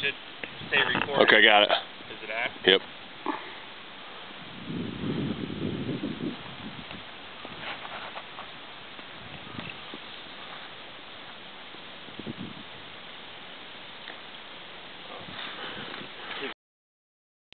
should stay recorded. Okay, got it. Is it at? Yep.